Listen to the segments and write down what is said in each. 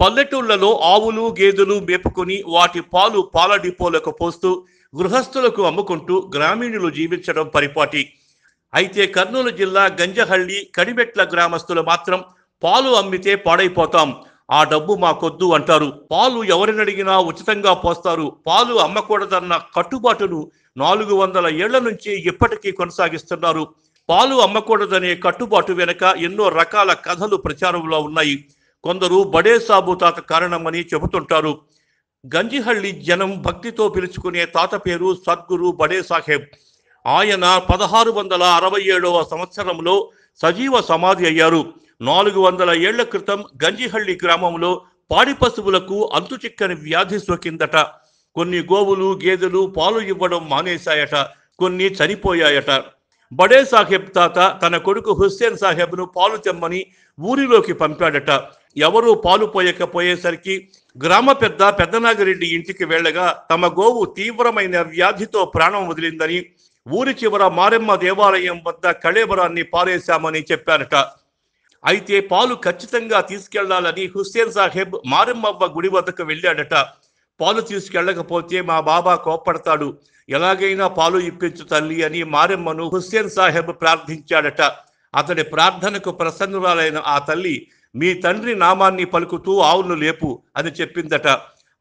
పల్లెటూళ్ళలో ఆవులు గేదెలు మేపుకొని వాటి పాలు పాల డిపోలకు పోస్తూ గృహస్థులకు అమ్ముకుంటూ గ్రామీణులు జీవించడం పరిపాటి. అయితే కర్నూలు జిల్లా గంజహళ్ళి కడిమెట్ల గ్రామస్తులు మాత్రం పాలు అమ్మితే పాడైపోతాం. ఆ డబ్బు మాకొద్దు అంటారు. పాలు ఎవరినడిగినా ఉచితంగా పోస్తారు. పాలు అమ్మకూడదన్న కట్టుబాటును నాలుగు వందల ఏళ్ళ నుంచి ఇప్పటికీ కొనసాగిస్తున్నారు. పాలు అమ్మకూడదనే కట్టుబాటు వెనుక ఎన్నో రకాల కథలు ప్రచారంలో ఉన్నాయి. కొందరు బడే సాబు తాత కారణమని చెబుతుంటారు. గంజిహళ్ళి జనం భక్తితో పిలుచుకునే తాత పేరు సద్గురు బడే సాహెబ్. ఆయన పదహారు వందల అరవై ఏడవ సంవత్సరంలో సజీవ సమాధి అయ్యారు. నాలుగు వందల ఏళ్ళ క్రితం గంజిహళ్ళి గ్రామంలో పాడి పశువులకు అంతుచిక్కని వ్యాధి సోకిందట. కొన్ని గోవులు గేదెలు పాలు ఇవ్వడం మానేశాయట. కొన్ని చనిపోయాయట. బడే సాహెబ్ తాత తన కొడుకు హుస్సేన్ సాహెబ్ను పాలు తెమ్మని ఊరిలోకి పంపాడట. ఎవరూ పాలు పోయకపోయేసరికి గ్రామ పెద్ద పెద్దనాగిరెడ్డి ఇంటికి వెళ్ళగా తమ గోవు తీవ్రమైన వ్యాధితో ప్రాణం వదిలిందని ఊరి చివర మారెమ్మ దేవాలయం వద్ద కళేబరాన్ని పారేశామని చెప్పారట. అయితే పాలు ఖచ్చితంగా తీసుకెళ్ళాలని హుస్సేన్ సాహెబ్ మారెమ్మవ్వ గుడి వద్దకు వెళ్ళాడట. పాలు తీసుకెళ్ళకపోతే మా బాబా కోప్పడతాడు. ఎలాగైనా పాలు ఇప్పించు తల్లి అని మారెమ్మను హుస్సేన్ సాహెబ్ ప్రార్థించాడట. అతడి ప్రార్థనకు ప్రసన్నురాలైన ఆ తల్లి మీ తండ్రి నామాన్ని పలుకుతూ ఆవును లేపు అని చెప్పిందట.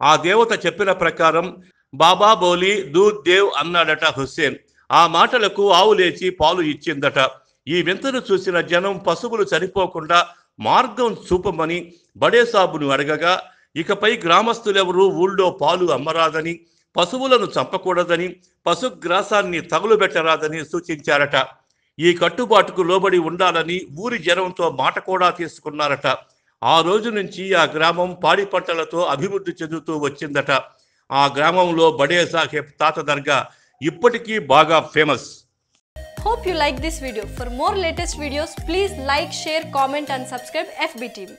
ఆ దేవత చెప్పిన ప్రకారం బాబా బోలి దూద్ దేవ్ అన్నాడట హుస్సేన్. ఆ మాటలకు ఆవు లేచి పాలు ఇచ్చిందట. ఈ వింతను చూసిన జనం పశువులు చనిపోకుండా మార్గం చూపమని బడేసాబును అడగగా ఇకపై గ్రామస్తులెవరూ ఊళ్ళో పాలు అమ్మరాదని పశువులను చంపకూడదని పశుగ్రాసాన్ని తగులుబెట్టరాదని సూచించారట. ఈ కట్టుబాటుకు లోబడి ఉండాలని ఊరి జనంతో మాట కూడా తీసుకున్నారట. ఆ రోజు నుంచి ఆ గ్రామం పాడి పంటలతో అభివృద్ధి చెందుతూ వచ్చిందట. ఆ గ్రామంలో బడే సాహెబ్ తాత దర్గా ఇప్పటికీ బాగా famous. Hope you like this video for more latest videos please like share comment and subscribe FB TV